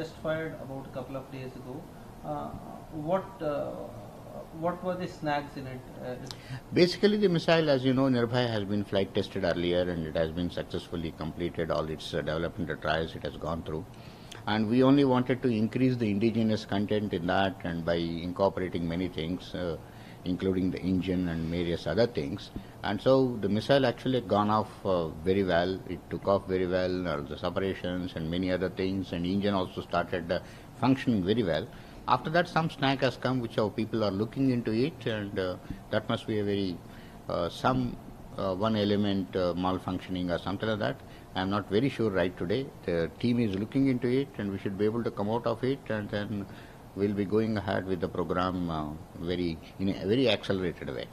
Just fired about a couple of days ago. Uh, what uh, what were the snags in it? Uh, Basically, the missile, as you know, Nirbhay has been flight tested earlier and it has been successfully completed. All its uh, development trials it has gone through. And we only wanted to increase the indigenous content in that and by incorporating many things, uh, including the engine and various other things. And so the missile actually gone off uh, very well. It took off very well, uh, the separations and many other things. And engine also started uh, functioning very well. After that, some snag has come, which our people are looking into it, and uh, that must be a very uh, some uh, one element malfunctioning or something like that. I am not very sure right today. The team is looking into it, and we should be able to come out of it, and then we'll be going ahead with the program very in a very accelerated way.